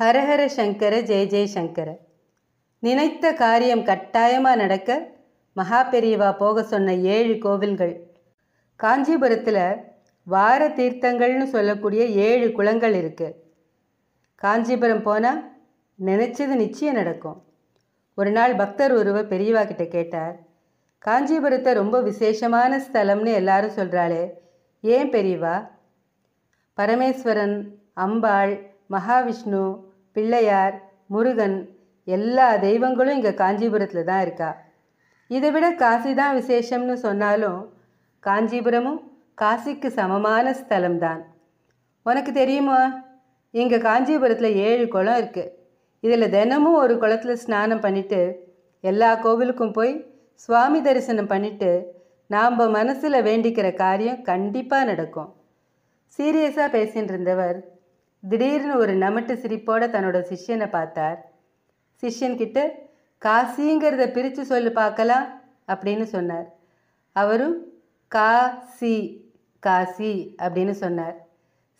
ஹரஹர சங்கர ஜெய ஜெயசங்கர நினைத்த காரியம் கட்டாயமாக நடக்க மகா பெரியவா போக சொன்ன ஏழு கோவில்கள். காஞ்சிபுரத்தில் வார தீர்த்தங்கள்னு சொல்லக்கூடிய ஏழு குளங்கள் இருக்குது காஞ்சிபுரம் போனால் நினச்சது நிச்சயம் நடக்கும். ஒரு நாள் பக்தர் ஒருவர் பெரியவா கிட்ட கேட்டார் காஞ்சிபுரத்தை ரொம்ப விசேஷமான ஸ்தலம்னு எல்லாரும் சொல்கிறாளே ஏன் பெரியவா? பரமேஸ்வரன் அம்பாள் மகாவிஷ்ணு பிள்ளையார் முருகன் எல்லா தெய்வங்களும் இங்கே காஞ்சிபுரத்தில் தான் இருக்கா. இதை விட காசி தான் விசேஷம்னு சொன்னாலும் காஞ்சிபுரமும் காசிக்கு சமமான ஸ்தலம்தான். உனக்கு தெரியுமா? இங்கே காஞ்சிபுரத்தில் ஏழு குளம் இருக்குது இதில் தினமும் ஒரு குளத்தில் ஸ்நானம் பண்ணிட்டு எல்லா கோவிலுக்கும் போய் சுவாமி தரிசனம் பண்ணிட்டு நாம் மனசில் வேண்டிக்கிற காரியம் கண்டிப்பாக நடக்கும். சீரியஸாக பேசின்னு இருந்தவர் திடீர்னு ஒரு நமட்டு சிரிப்போட தன்னோட சிஷ்யனை பார்த்தார். சிஷ்யன்கிட்ட காசிங்கிறத பிரித்து சொல்லு பார்க்கலாம் அப்படின்னு சொன்னார். அவரும் காசி காசி அப்படின்னு சொன்னார்.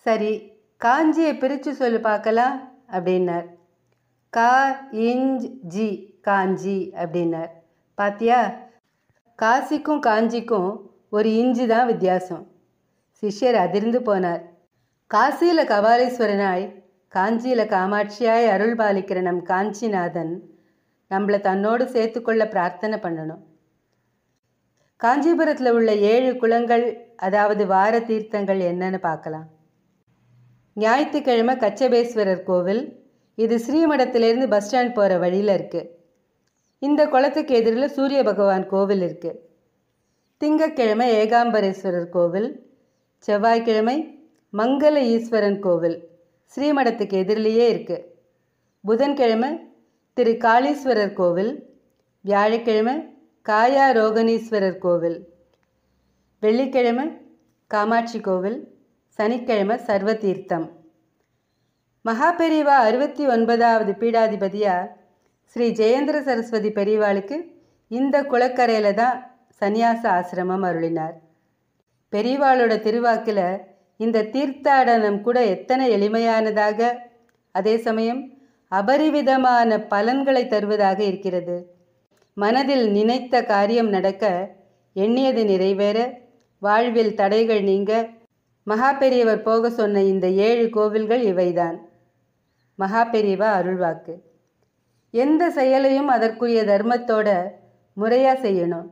சரி காஞ்சியை பிரித்து சொல்லு பார்க்கலாம் அப்படின்னார். கா இஞ்ச் ஜி காஞ்சி அப்படின்னார். பாத்தியா காசிக்கும் காஞ்சிக்கும் ஒரு இஞ்சி தான் வித்தியாசம். சிஷ்யர் அதிர்ந்து போனார். காசியில் கபாலீஸ்வரனாய் காஞ்சியில் காமாட்சியாய் அருள் பாலிக்கிற நம் காஞ்சிநாதன் நம்மளை தன்னோடு சேர்த்துக்கொள்ள பிரார்த்தனை பண்ணணும். காஞ்சிபுரத்தில் உள்ள ஏழு குளங்கள் அதாவது வார தீர்த்தங்கள் என்னன்னு பார்க்கலாம். ஞாயிற்றுக்கிழமை கச்சபேஸ்வரர் கோவில் இது ஸ்ரீமடத்திலேருந்து பஸ் ஸ்டாண்ட் போகிற வழியில் இருக்குது இந்த குளத்துக்கு எதிரில் சூரிய பகவான் கோவில் இருக்குது திங்கக்கிழமை ஏகாம்பரேஸ்வரர் கோவில் செவ்வாய்க்கிழமை மங்கள ஈஸ்வரன் கோவில் ஸ்ரீமடத்துக்கு எதிரிலேயே இருக்குது புதன்கிழமை திரு காளீஸ்வரர் கோவில் வியாழக்கிழமை காயா ரோகணீஸ்வரர் கோவில் வெள்ளிக்கிழமை காமாட்சி கோவில் சனிக்கிழமை சர்வதீர்த்தம். மகாபெரிவா அறுபத்தி ஒன்பதாவது பீடாதிபதியாக ஸ்ரீ ஜெயேந்திர சரஸ்வதி பெரியவாளுக்கு இந்த குளக்கரையில் தான் சந்நியாச ஆசிரமம் அருளினார். பெரியவாளோட திருவாக்கில் இந்த தீர்த்தாடனம் கூட எத்தனை எளிமையானதாக அதே சமயம் அபரிவிதமான பலன்களை தருவதாக இருக்கிறது. மனதில் நினைத்த காரியம் நடக்க எண்ணியது நிறைவேற வாழ்வில் தடைகள் நீங்க மகா பெரியவர் போக சொன்ன இந்த ஏழு கோவில்கள் இவைதான். மகா பெரியவா அருள்வாக்கு. எந்த செயலையும் அதற்குரிய தர்மத்தோட முறையாக செய்யணும்.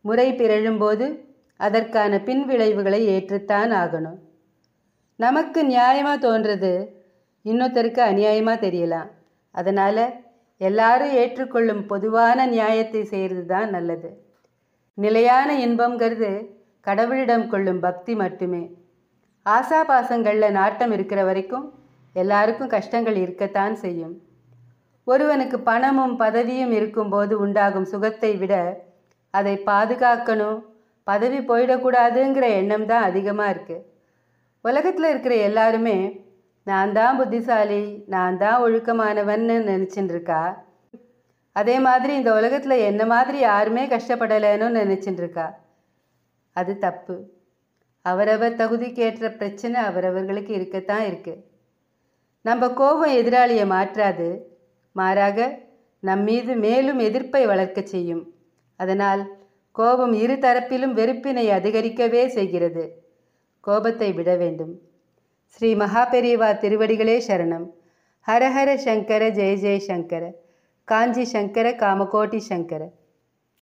முறை பிறழும்போது அதற்கான பின்விளைவுகளை ஏற்றுத்தான் ஆகணும். நமக்கு நியாயமாக தோன்றது. இன்னொருத்தருக்கு அநியாயமாக தெரியலாம். அதனால் எல்லாரும் ஏற்றுக்கொள்ளும் பொதுவான நியாயத்தை செய்கிறது தான் நல்லது. நிலையான இன்பங்கிறது கடவுளிடம் கொள்ளும் பக்தி மட்டுமே. ஆசாபாசங்களில் நாட்டம் இருக்கிற வரைக்கும் எல்லாருக்கும் கஷ்டங்கள் இருக்கத்தான் செய்யும். ஒருவனுக்கு பணமும் பதவியும் இருக்கும்போது உண்டாகும் சுகத்தை விட அதை பாதுகாக்கணும் பதவி போயிடக்கூடாதுங்கிற எண்ணம் தான் அதிகமாக இருக்குது உலகத்தில் இருக்கிற எல்லாருமே நான் தான் புத்திசாலி நான் தான் ஒழுக்கமானவன்னு நினச்சின்னு இருக்கா? அதே மாதிரி இந்த உலகத்தில் என்ன மாதிரி யாருமே கஷ்டப்படலைன்னு நினச்சின்னு இருக்கா? அது தப்பு. அவரவர் தகுதிக்கேற்ற பிரச்சனை அவரவர்களுக்கு இருக்கத்தான் இருக்குது நம்ம கோபம் எதிராளியை மாற்றாது. மாறாக நம் மீது மேலும் எதிர்ப்பை வளர்க்க செய்யும். அதனால் கோபம் இரு தரப்பிலும் வெறுப்பினை அதிகரிக்கவே செய்கிறது. கோபத்தை விட வேண்டும். ஸ்ரீ மகாபெரிவா திருவடிகளே சரணம். ஹரஹர சங்கர ஜெய ஜெய சங்கர. காஞ்சி சங்கர காமகோட்டி சங்கர.